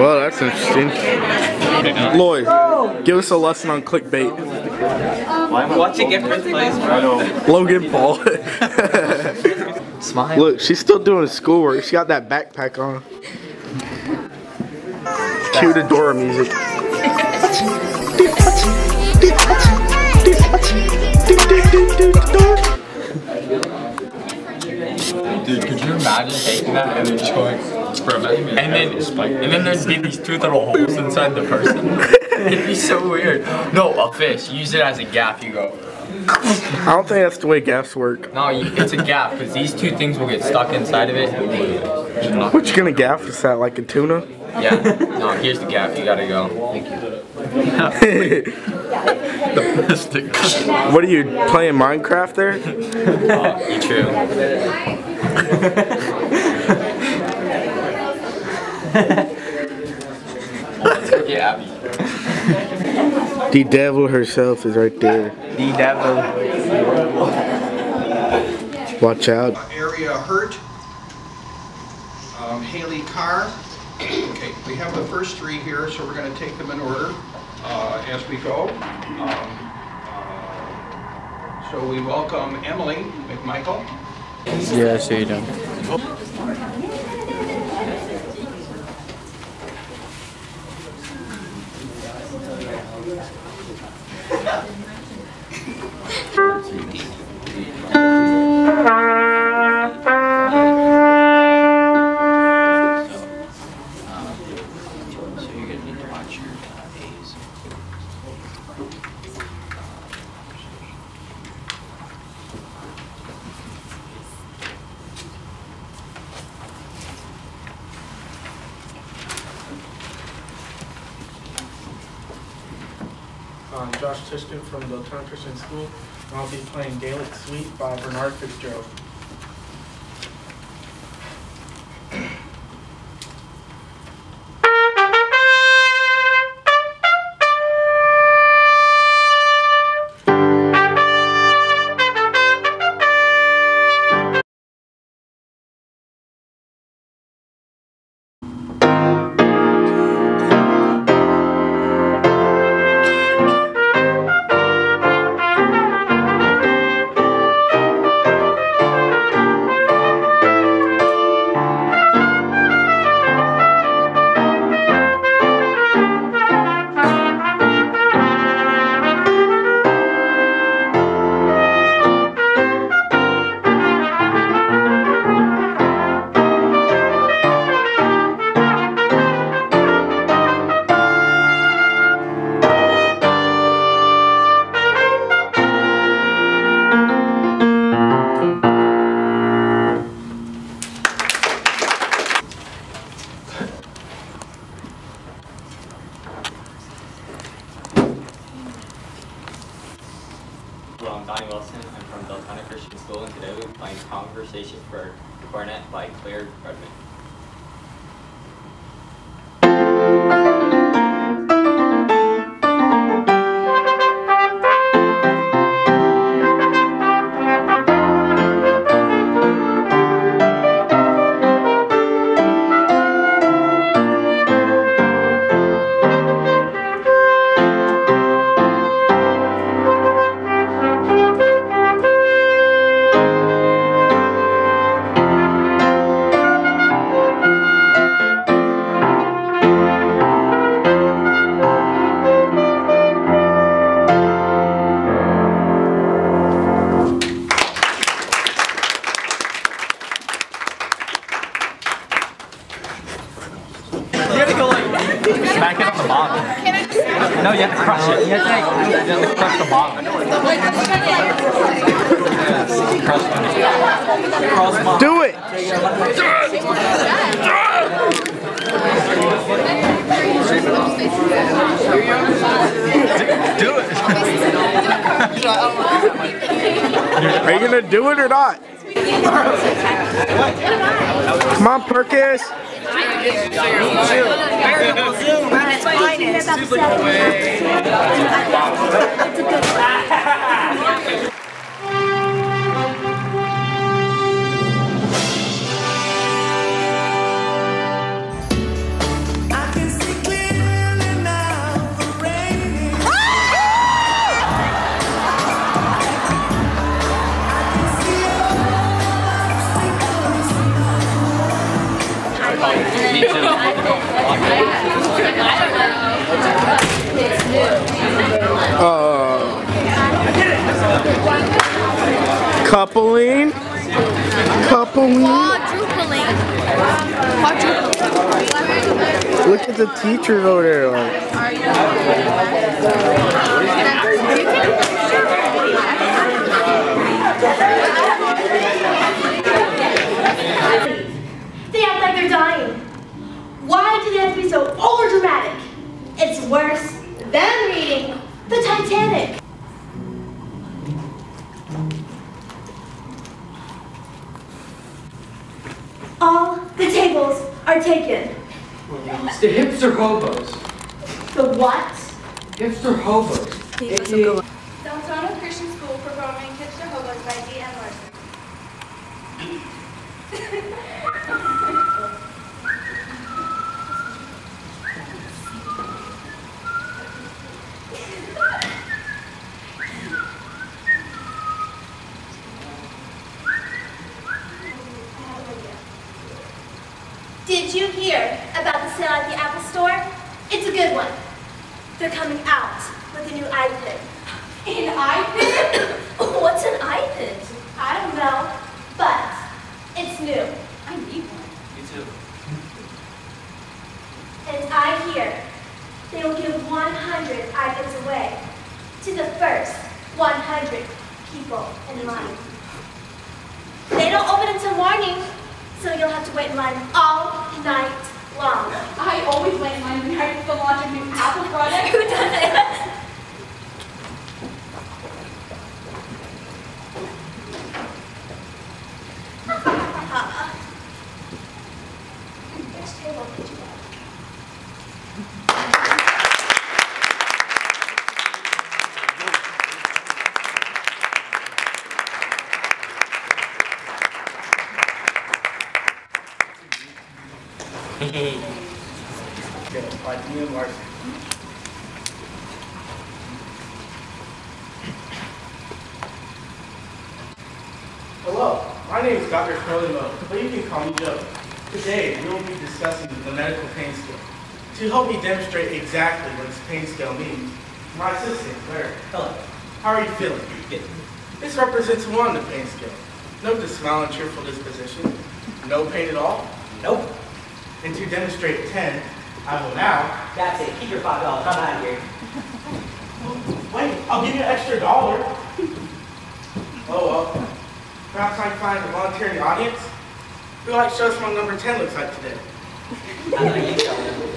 Well, that's interesting. Lloyd, give us a lesson on clickbait. Watch it get first place, bro. Logan Paul. Smile. Look, she's still doing schoolwork. She got that backpack on. Cue the Dora music. Dude, could you imagine taking that and then showing for a minute? And then, and then there'd be these two little holes inside the person. It'd be so weird. No, a fish. Use it as a gaff. You go. I don't think that's the way gaffs work. No, you, it's a gaff because these two things will get stuck inside of it. What you gonna gaff? Is that like a tuna? Yeah. No, here's the gaff. You gotta go. Thank you. the plastic. what are you playing Minecraft there? Oh, you true. Yeah. The devil herself is right there. The devil. Watch out. area hurt. Um, Haley Carr. Okay, we have the first three here, so we're going to take them in order uh, as we go. Um, uh, So we welcome Emily McMichael. Yeah, I see you doing. Josh Tishton from Deltona Christian School, and I'll be playing Gaelic Suite by Bernard Fitzgerald. Hello, I'm Donnie Wilson. I'm from Deltona Christian School, and today we're playing Conversation for Cornet by Claire Redmond. Smack it on the bottom. No, you have to crush it. You have to, you have to crush the bottom. Crush the bottom. Do it! Do it. Are you gonna do it or not? Come on, Perkins. Variable Zoom. That's finance. She's like, away. Uh, coupling. Coupling. Quadrupling. Quadrupling. Look at the teacher over there. Like. Why do they have to be so overdramatic? It's worse than reading the Titanic. All the tables are taken. It's the hipster hobos. The what? Hipster hobos. AKA Deltona Christian School performing Hipster Hobos by D.M. Larson. Did you hear about the sale at the Apple Store? It's a good one. They're coming out with a new iPad. An iPad? What's an iPad? I don't know, but it's new. I need one. Me too. And I hear they will give 100 iPads away to the first 100 people in line. They don't open until morning, so you'll have to wait in line all night long. I always wait in line behind the launch of new Apple product. Who does it? Which table did you get? Okay, by Dean Hello, my name is Dr. Curly Moe, but you can call me Joe. Today, we will be discussing the medical pain scale. To help me demonstrate exactly what this pain scale means, my assistant, Larry. Hello. How are you feeling? Good. This represents one on the pain scale. Note the smile and cheerful disposition. No pain at all? Nope, And to demonstrate 10, I will now that's it. Keep your five dollars. I'm out of here. Wait, I'll give you an extra dollar. Oh well. Perhaps I can find a the audience who likes show us what number 10 looks like today.